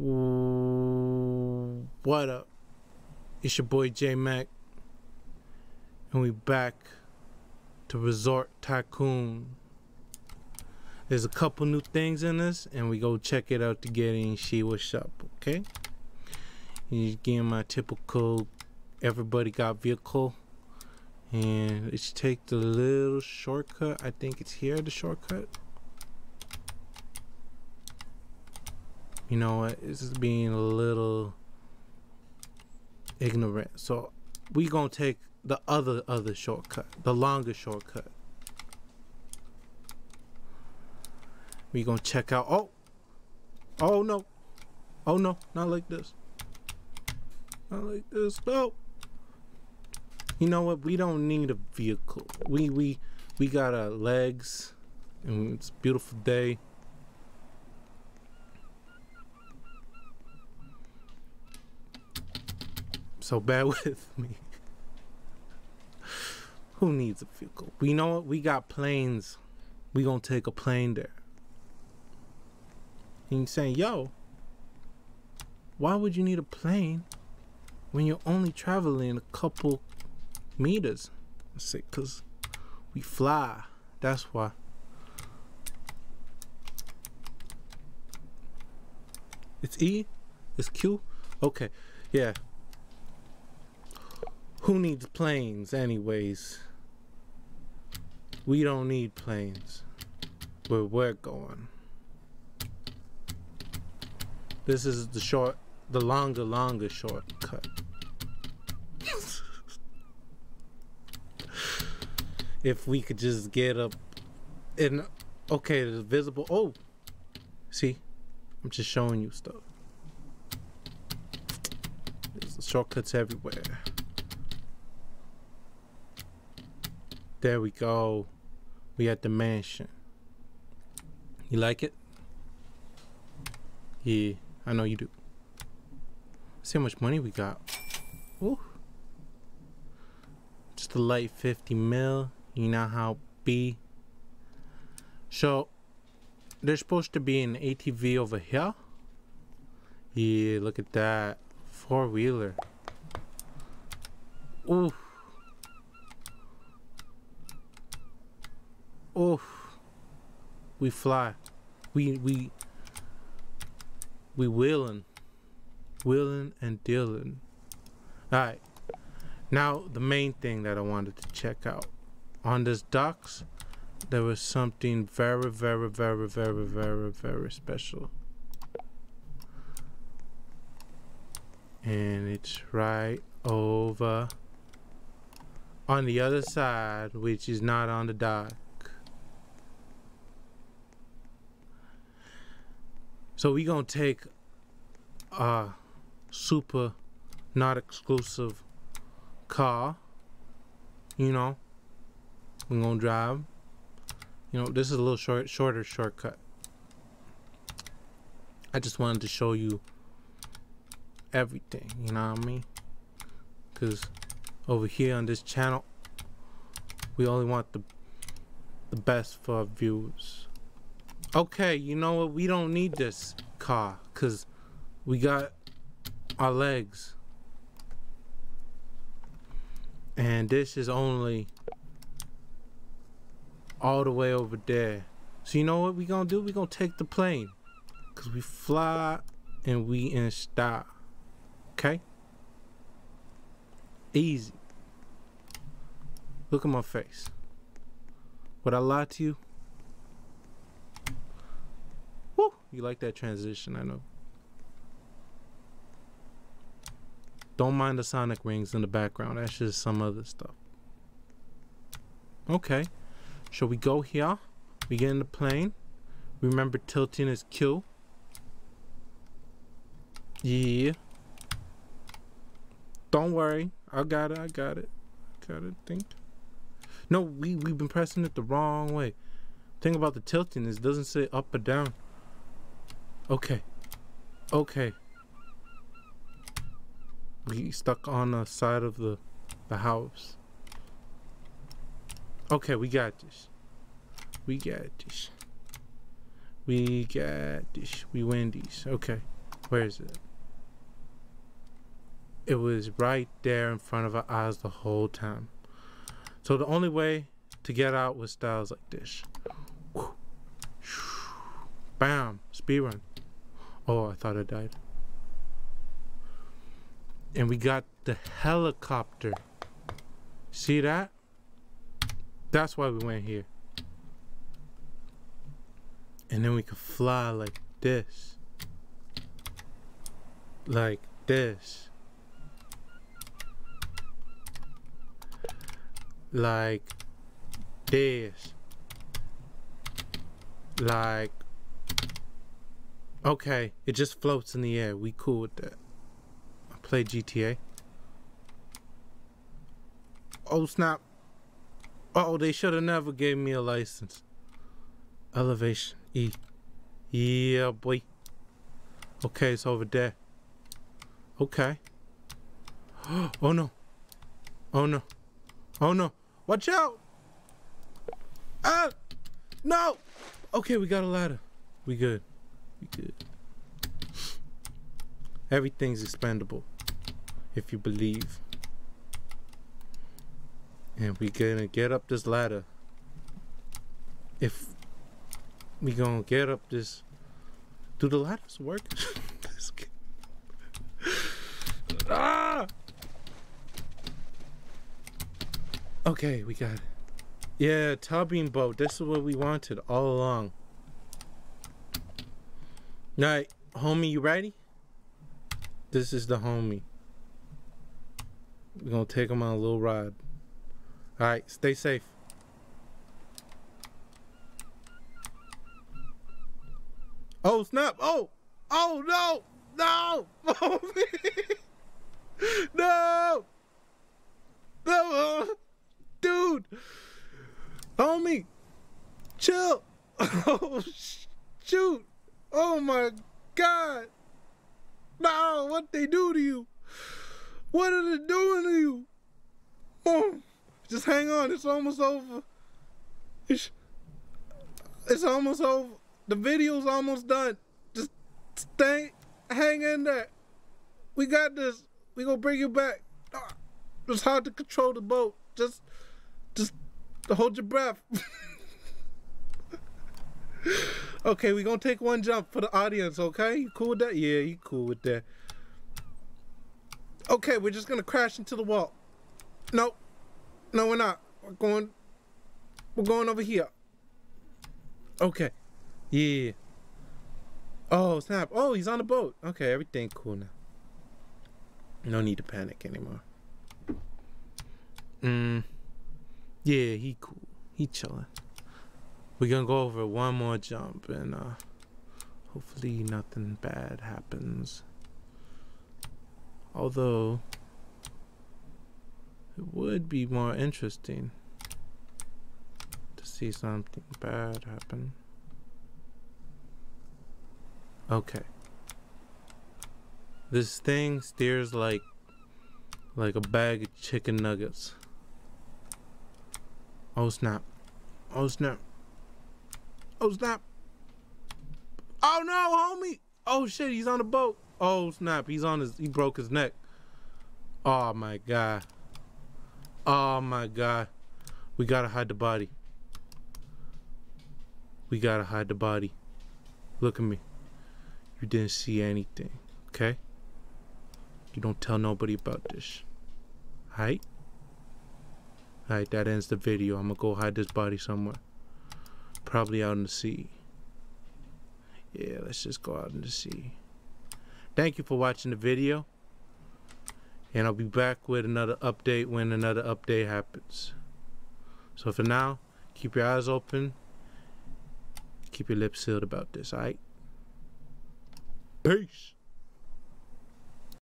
What up? It's your boy Jeymak, and we back to Resort Tycoon. There's a couple new things in this, and we go check it out together and see what's up. Okay? You getting my typical everybody got vehicle, and let's take the little shortcut. I think it's here the shortcut. You know what? It's just being a little ignorant. So we gonna take the other other shortcut the longer shortcut. We gonna check out oh oh no. Oh no not like this. Not like this no. You know what? We don't need a vehicle. We we we got our legs and it's beautiful day so bear with me. Who needs a vehicle? We know what we got planes. We gonna take a plane there. And you saying, yo, why would you need a plane when you're only traveling a couple meters? I say, cause we fly. That's why. It's E? It's Q? Okay. Yeah. Who needs planes, anyways? We don't need planes. Where we're going. This is the short, the longer, longer shortcut. if we could just get up in, okay, the visible. Oh, see, I'm just showing you stuff. There's shortcuts everywhere. There we go. We at the mansion. You like it? Yeah, I know you do. See how much money we got. Ooh. Just a light 50 mil. You know how be. So, there's supposed to be an ATV over here. Yeah, look at that. Four wheeler. Ooh. Oh, we fly. We we we willing, willing and dealing. All right. Now the main thing that I wanted to check out on this docks, there was something very, very, very, very, very, very special. And it's right over on the other side, which is not on the dock. So we gonna take a super not exclusive car. You know, we're gonna drive. You know, this is a little short, shorter shortcut. I just wanted to show you everything. You know what I mean? Cause over here on this channel, we only want the the best for our viewers okay, you know what? We don't need this car because we got our legs. And this is only all the way over there. So you know what we gonna do? We gonna take the plane. Cause we fly and we in style. Okay? Easy. Look at my face. Would I lie to you? You like that transition, I know. Don't mind the sonic rings in the background. That's just some other stuff. Okay. Shall we go here? We get in the plane. Remember tilting is Q. Yeah. Don't worry. I got it. I got it. Got it. Think. No, we, we've been pressing it the wrong way. Thing about the tilting is it doesn't say up or down. Okay. Okay. We stuck on the side of the the house. Okay, we got this. We got this. We got this. We win these. Okay. Where is it? It was right there in front of our eyes the whole time. So the only way to get out was styles like this. Bam! Speed run. Oh, I thought I died. And we got the helicopter. See that? That's why we went here. And then we could fly like this. Like this. Like this. Like Okay, it just floats in the air. We cool with that. I play GTA. Oh snap. Oh, they should have never gave me a license. Elevation E. Yeah, boy. Okay, it's over there. Okay. Oh no. Oh no. Oh no. Watch out. Ah! No! Okay, we got a ladder. We good. We good. Everything's expendable. If you believe. And we gonna get up this ladder. If we gonna get up this do the ladders work? ah! Okay, we got it. Yeah, tubing boat. This is what we wanted all along. Alright, homie, you ready? This is the homie. We're gonna take him on a little ride. Alright, stay safe. Oh snap! Oh! Oh no! No! homie, no! No! Uh, dude! Homie! Chill! Oh shoot! Oh my god! No! What they do to you? What are they doing to you? Oh! Just hang on, it's almost over. It's, it's almost over. The video's almost done. Just stay, hang in there. We got this. We gonna bring you back. It's hard to control the boat. Just, just hold your breath. okay, we're gonna take one jump for the audience. Okay, you cool with that? Yeah, you cool with that. Okay, we're just gonna crash into the wall. Nope. No, we're not. We're going. We're going over here. Okay. Yeah. Oh, snap. Oh, he's on the boat. Okay, everything cool now. No need to panic anymore. Mm. Yeah, he cool. He chilling. We're gonna go over one more jump and uh hopefully nothing bad happens. Although it would be more interesting to see something bad happen. Okay. This thing steers like like a bag of chicken nuggets. Oh snap. Oh snap. Oh snap. Oh no, homie. Oh shit, he's on the boat. Oh snap, he's on his he broke his neck. Oh my god. Oh my god. We gotta hide the body. We gotta hide the body. Look at me. You didn't see anything, okay? You don't tell nobody about this. Alright? Alright, that ends the video. I'm gonna go hide this body somewhere. Probably out in the sea. Yeah, let's just go out in the sea. Thank you for watching the video. And I'll be back with another update when another update happens. So for now, keep your eyes open. Keep your lips sealed about this, alright? Peace.